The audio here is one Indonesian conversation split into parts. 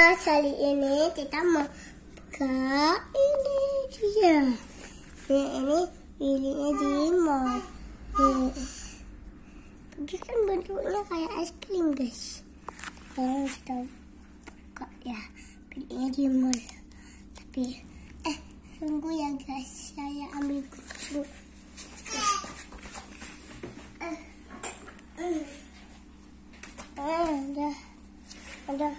Kali ini kita mau buka ini dia. Nah, ini pilihnya di. Nih. Ini kan bentuknya kayak es krim, guys. Sekarang kita buka ya. Pilihnya di. Tapi, eh, tunggu ya, guys. Saya ambil kucing. Eh, eh.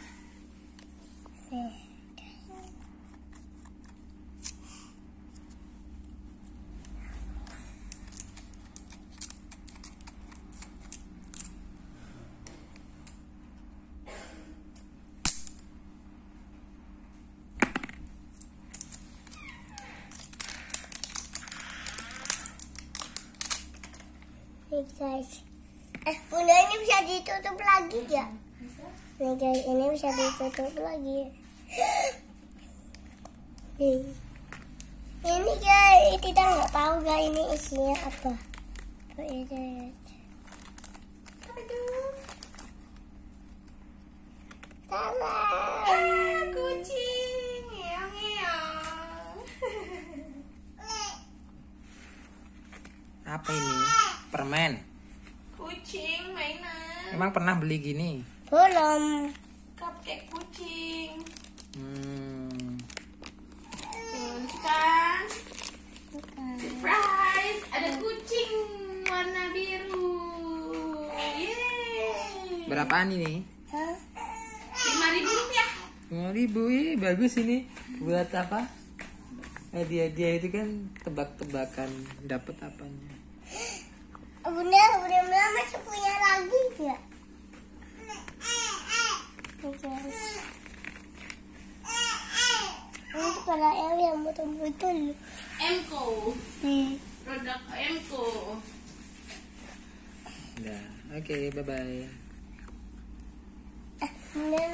Nih guys. Eh, bunda ini bisa ditutup lagi ya? Nih guys, ini bisa ditutup lagi. Nih. Ini guys, kita nggak tahu guys ini isinya apa. Oh, iya, guys. Aduh. Ngeong Apa ini? Permen. kucing mainan Emang pernah beli gini? Belum. cupcake kucing Hmm. Tuh, kan surprise ada kucing warna biru Yeay. Berapaan ini? Hah? lima ribu rupiah Lima ribu, ih bagus ini. Buat apa? Hadiah-hadiah itu kan tebak-tebakan dapat apanya. Masih punya lagi ya? Nih guys. Ini kepala El yang betul-betul. Nih. produk Emco Udah. Oke, bye-bye. Bunda